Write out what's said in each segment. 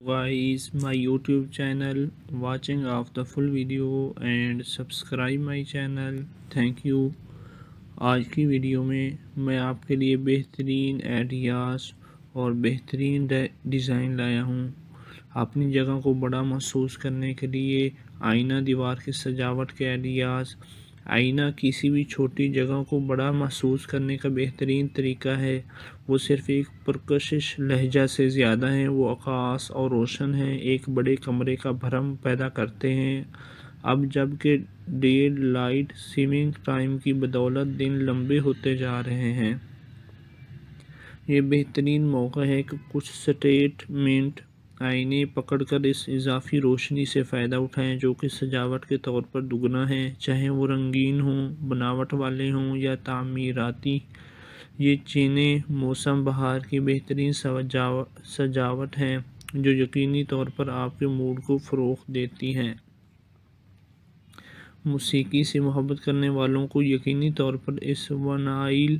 guys my youtube channel watching of the full video and subscribe my channel? Thank you. آج کی video میں میں آپ کے لیے بہترین ایڈیاز اور بہترین ڈیزائن لایا ہوں۔ اپنی جگہ کو بڑا محسوس کرنے کے لیے آئینہ دیوار کی سجاوٹ کے ایڈیاز آئینہ کسی بھی چھوٹی جگہ کو بڑا محسوس کرنے کا بہترین طریقہ ہے۔ وہ صرف ایک پرکشش لہجہ سے زیادہ ہیں، وہ اقاص اور روشن ہیں، ایک بڑے کمرے کا بھرم پیدا کرتے ہیں۔ اب جبکہ ڈیڈ لائٹ سیونگ ٹائم کی بدولت دن لمبے ہوتے جا رہے ہیں۔ یہ بہترین موقع ہے کہ کچھ سٹیٹمنٹ آئینے پکڑ کر اس اضافی روشنی سے فائدہ اٹھائیں جو کہ سجاوٹ کے طور پر دگنا ہے چاہے وہ رنگین ہوں، بناوٹ والے ہوں یا تعمیراتی۔ یہ چینیں موسم بہار کی بہترین سجاوٹ ہیں جو یقینی طور پر آپ کے موڈ کو فروغ دیتی ہیں۔ موسیقی سے محبت کرنے والوں کو یقینی طور پر اس ونائل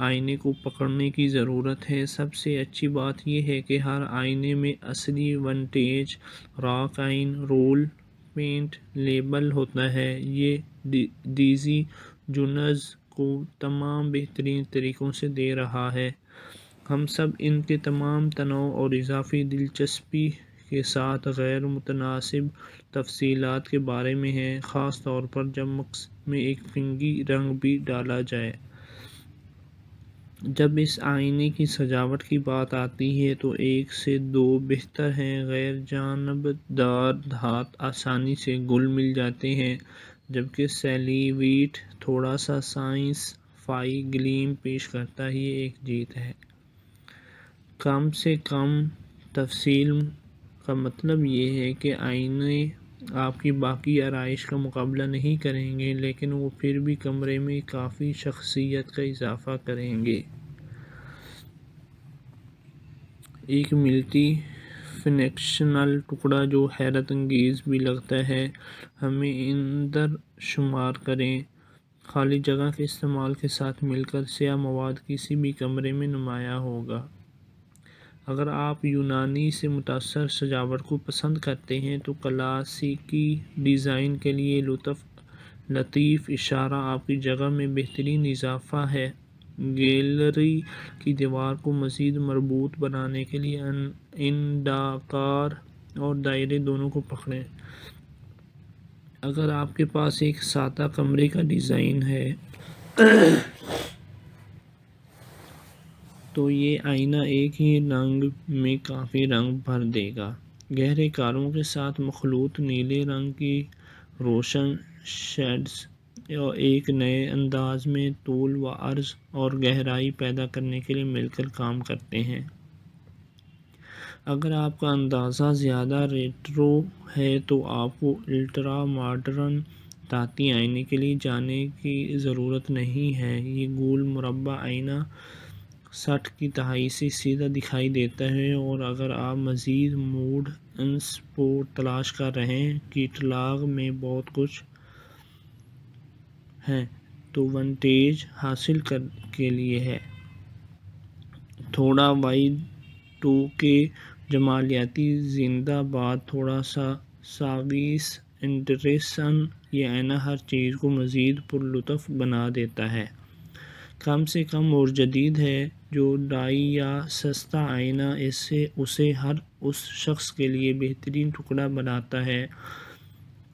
آئینے کو پکڑنے کی ضرورت ہے۔ سب سے اچھی بات یہ ہے کہ ہر آئینے میں اصلی vintage, rock and, roll paint label ہوتا ہے۔ یہ ڈیزی جونز کو تمام بہترین طریقوں سے دے رہا ہے۔ ہم سب ان کے تمام تنوع اور اضافی دلچسپی کے ساتھ غیر متناسب تفصیلات کے بارے میں ہیں، خاص طور پر جب مقص میں ایک فنگی رنگ بھی ڈالا جائے۔ جب اس آئینے کی سجاوٹ کی بات آتی ہے تو ایک سے دو بہتر ہیں۔ غیر جانبدار دھات آسانی سے گل مل جاتے ہیں، جبکہ سیلیویٹ تھوڑا سا سائنس فائی گلیم پیش کرتا ہی ایک جیت ہے۔ کم سے کم تفصیل کا مطلب یہ ہے کہ آئینے آپ کی باقی آرائش کا مقابلہ نہیں کریں گے، لیکن وہ پھر بھی کمرے میں کافی شخصیت کا اضافہ کریں گے۔ ایک ملٹی فنکشنل ٹکڑا جو حیرت انگیز بھی لگتا ہے، ہمیں اندر شمار کریں۔ خالی جگہ کے استعمال کے ساتھ مل کر سیاہ مواد کسی بھی کمرے میں نمایاں ہوگا۔ اگر آپ یونانی سے متاثر سجاوٹ کو پسند کرتے ہیں تو کلاسیکی ڈیزائن کے لیے لطف لطیف اشارہ آپ کی جگہ میں بہترین اضافہ ہے۔ گیلری کی دیوار کو مزید مربوط بنانے کے لیے انڈاکار اور دائرے دونوں کو پکڑیں۔ اگر آپ کے پاس ایک سادہ کمرے کا ڈیزائن ہے تو یہ آئینہ ایک ہی رنگ میں کافی رنگ بھر دے گا۔ گہرے کاروں کے ساتھ مخلوط نیلے رنگ کی روشن شیڈز ایک نئے انداز میں طول و عرض اور گہرائی پیدا کرنے کے لیے مل کر کام کرتے ہیں۔ اگر آپ کا اندازہ زیادہ ریٹرو ہے تو آپ کو الٹرا ماڈرن دھاتی آئینے کے لیے جانے کی ضرورت نہیں ہے۔ یہ گول مربع آئینہ سٹھ کی تہائی سے سیدھا دکھائی دیتا ہے اور اگر آپ مزید موڈ انسپو تلاش کر رہے ہیں کیٹلاگ میں بہت کچھ ہیں تو ونٹیج حاصل کر کے لیے ہے۔ تھوڑا وائی ٹو کے جمالیاتی زندہ باد، تھوڑا سا ساویس انٹریسن، یہ آئینہ ہر چیز کو مزید پر لطف بنا دیتا ہے۔ کم سے کم اور جدید ہے جو ڈائی یا سستا آئینہ اسے اسے ہر اس شخص کے لیے بہترین ٹکڑا بناتا ہے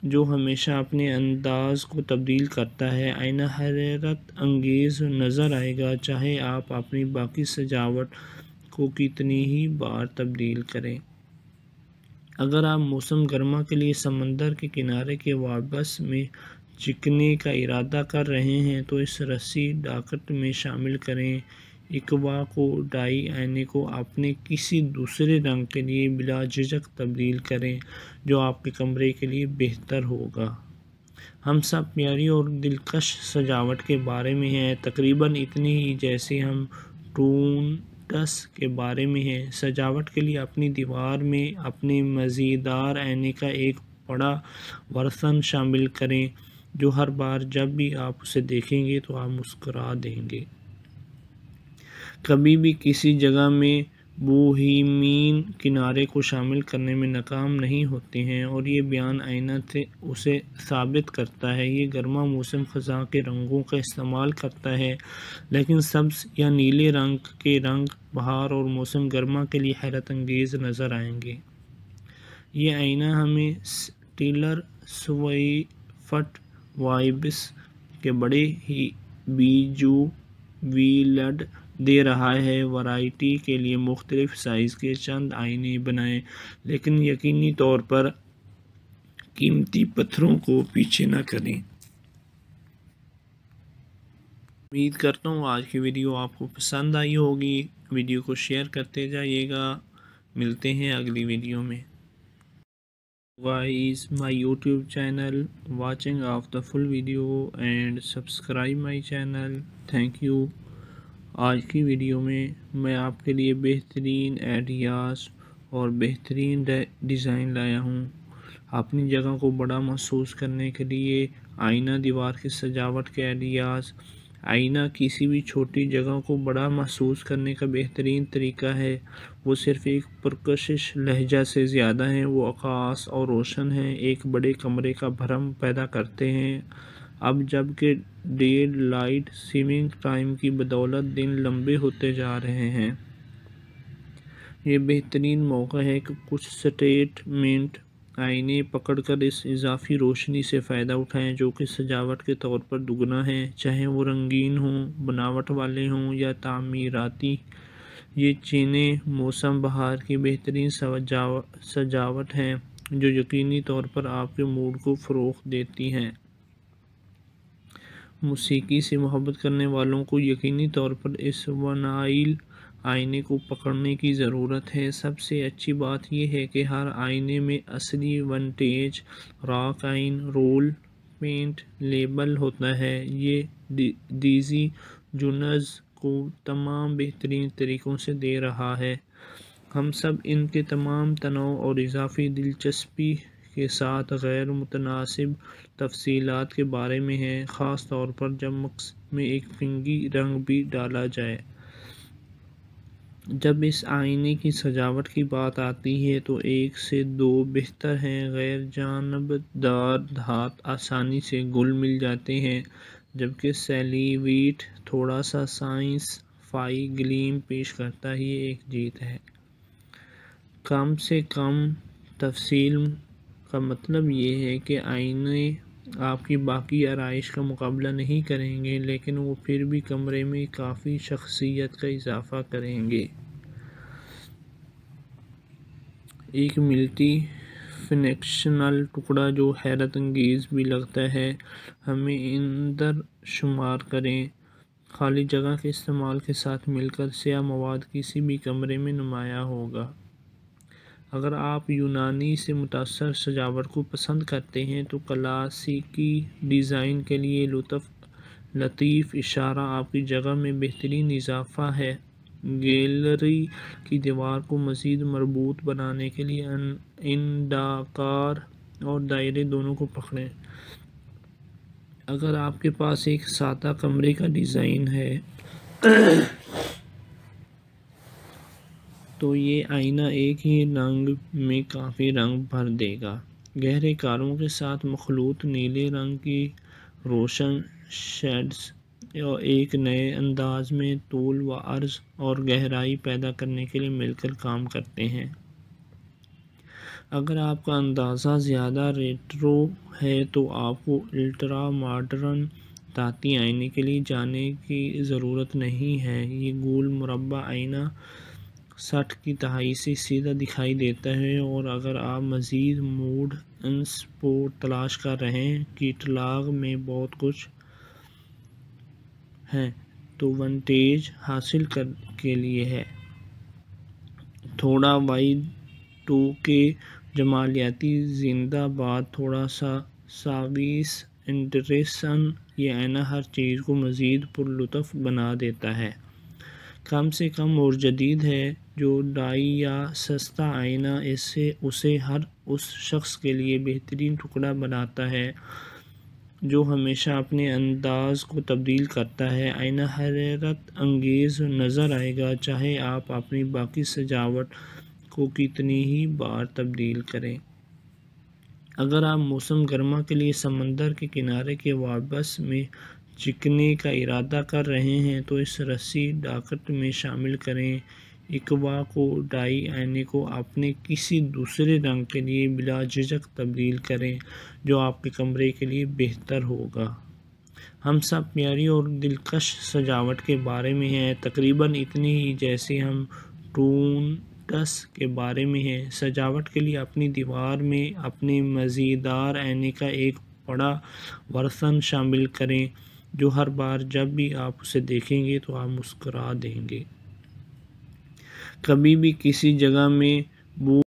جو ہمیشہ اپنے انداز کو تبدیل کرتا ہے۔ آئینہ حیرت انگیز نظر آئے گا، چاہے آپ اپنی باقی سجاوٹ کو کتنی ہی بار تبدیل کریں۔ اگر آپ موسم گرما کے لیے سمندر کے کنارے کے واپس میں چکنے کا ارادہ کر رہے ہیں تو اس رسی ڈاکٹ میں شامل کریں۔ اکوا کو ڈائی آئینے کو اپنے کسی دوسرے رنگ کے لیے بلا جھجک تبدیل کریں جو آپ کے کمرے کے لیے بہتر ہوگا۔ ہم سب پیاری اور دلکش سجاوٹ کے بارے میں ہیں۔ تقریباً اتنی ہی جیسے ہم ٹونٹس کے بارے میں ہیں۔ سجاوٹ کے لیے اپنی دیوار میں اپنے مزیدار آئینے کا ایک بڑا ورثن شامل کریں۔ جو ہر بار جب بھی آپ اسے دیکھیں گے تو آپ مسکرا دیں گے۔ کبھی بھی کسی جگہ میں بوہیمین کنارے کو شامل کرنے میں ناکام نہیں ہوتے ہیں اور یہ بیان آئینہ سے اسے ثابت کرتا ہے۔ یہ گرما موسم خزاں کے رنگوں کا استعمال کرتا ہے، لیکن سبز یا نیلے رنگ کے رنگ بہار اور موسم گرما کے لیے حیرت انگیز نظر آئیں گے۔ یہ آئینہ ہمیں سٹیلر سوئیفٹ وائبس کے بڑے ہی بیجو ویلڈ دے رہا ہے ورائٹی کے لیے مختلف سائز کے چند آئینے بنائیں لیکن یقینی طور پر قیمتی پتھروں کو پیچھے نہ کریں امید کرتا ہوں آج کی ویڈیو آپ کو پسند آئی ہوگی ویڈیو کو شیئر کرتے جائیے گا ملتے ہیں اگلی ویڈیو میں wise my YouTube channel watching of the full video and subscribe my channel thank you آج کی ویڈیو میں میں آپ کے لیے بہترین ایڈیاز اور بہترین ڈیزائن لایا ہوں۔ اپنی جگہ کو بڑا محسوس کرنے کے لیے آئینہ دیوار کی سجاوٹ کے ایڈیاز آئینہ کسی بھی چھوٹی جگہ کو بڑا محسوس کرنے کا بہترین طریقہ ہے۔ وہ صرف ایک پرکشش لہجہ سے زیادہ ہیں، وہ عکاس اور روشن ہیں، ایک بڑے کمرے کا بھرم پیدا کرتے ہیں۔ اب جبکہ ڈے لائٹ سیونگ ٹائم کی بدولت دن لمبے ہوتے جا رہے ہیں۔ یہ بہترین موقع ہے کہ کچھ سٹیٹمنٹ آئینے پکڑ کر اس اضافی روشنی سے فائدہ اٹھائیں جو کہ سجاوٹ کے طور پر دگنا ہیں۔ چاہے وہ رنگین ہوں، بناوٹ والے ہوں یا تعمیراتی، یہ چینیں موسم بہار کی بہترین سجاوٹ ہیں جو یقینی طور پر آپ کے موڈ کو فروغ دیتی ہیں۔ موسیقی سے محبت کرنے والوں کو یقینی طور پر اس ونائل آئینے کو پکڑنے کی ضرورت ہے۔ سب سے اچھی بات یہ ہے کہ ہر آئینے میں اصلی vintage, rock and, roll paint label ہوتا ہے۔ یہ دیزی جونز کو تمام بہترین طریقوں سے دے رہا ہے۔ ہم سب ان کے تمام تنوع اور اضافی دلچسپی کے ساتھ غیر متناسب تفصیلات کے بارے میں ہیں، خاص طور پر جب مقص میں ایک فنگی رنگ بھی ڈالا جائے۔ جب اس آئینے کی سجاوٹ کی بات آتی ہے تو ایک سے دو بہتر ہیں۔ غیر جانبدار دھات آسانی سے گل مل جاتے ہیں، جبکہ سیلیویٹ تھوڑا سا سائنس فائی گلیم پیش کرتا ہی ایک جیت ہے۔ کم سے کم تفصیل کا مطلب یہ ہے کہ آئینے آپ کی باقی آرائش کا مقابلہ نہیں کریں گے، لیکن وہ پھر بھی کمرے میں کافی شخصیت کا اضافہ کریں گے۔ ایک ملٹی فنکشنل ٹکڑا جو حیرت انگیز بھی لگتا ہے، ہمیں اندر شمار کریں۔ خالی جگہ کے استعمال کے ساتھ مل کر سیاہ مواد کسی بھی کمرے میں نمایاں ہوگا۔ اگر آپ یونانی سے متاثر سجاوٹ کو پسند کرتے ہیں تو کلاسیکی ڈیزائن کے لیے لطف لطیف اشارہ آپ کی جگہ میں بہترین اضافہ ہے۔ گیلری کی دیوار کو مزید مربوط بنانے کے لیے انڈاکار اور دائرے دونوں کو پکڑیں۔ اگر آپ کے پاس ایک سادہ کمرے کا ڈیزائن ہے تو یہ آئینہ ایک ہی رنگ میں کافی رنگ بھر دے گا۔ گہرے کاروں کے ساتھ مخلوط نیلے رنگ کی روشن شیڈز اور ایک نئے انداز میں طول و عرض اور گہرائی پیدا کرنے کے لیے مل کر کام کرتے ہیں۔ اگر آپ کا اندازہ زیادہ ریٹرو ہے تو آپ کو الٹرا ماڈرن دھاتی آئینے کے لیے جانے کی ضرورت نہیں ہے۔ یہ گول مربع آئینہ سٹھ کی تہائی سے سیدھا دکھائی دیتا ہے اور اگر آپ مزید موڈ انسپورٹ تلاش کر رہے ہیں کیٹلاگ میں بہت کچھ ہیں تو ونٹیج حاصل کر کے لیے ہے۔ تھوڑا وائی ٹو کے جمالیاتی زندہ باد، تھوڑا سا ساویس انٹریسن، یہ آئینہ ہر چیز کو مزید پر لطف بنا دیتا ہے۔ کم سے کم اور جدید ہے جو ڈائی یا سستا آئینہ اسے اسے ہر اس شخص کے لیے بہترین ٹکڑا بناتا ہے جو ہمیشہ اپنے انداز کو تبدیل کرتا ہے۔ آئینہ حیرت انگیز نظر آئے گا، چاہے آپ اپنی باقی سجاوٹ کو کتنی ہی بار تبدیل کریں۔ اگر آپ موسم گرما کے لیے سمندر کے کنارے کے وابس میں چکنے کا ارادہ کر رہے ہیں تو اس رسی ڈاکٹ میں شامل کریں۔ اکوا کو ڈائی آئینے کو اپنے کسی دوسرے رنگ کے لیے بلا جھجک تبدیل کریں، جو آپ کے کمرے کے لیے بہتر ہوگا۔ ہم سب پیاری اور دلکش سجاوٹ کے بارے میں ہیں، تقریباً اتنی ہی جیسے ہم ٹونٹس کے بارے میں ہیں۔ سجاوٹ کے لیے اپنی دیوار میں اپنے مزیدار آئینے کا ایک بڑا ورژن شامل کریں، جو ہر بار جب بھی آپ اسے دیکھیں گے تو آپ مسکرا دیں گے۔ کبھی بھی کسی جگہ میں بو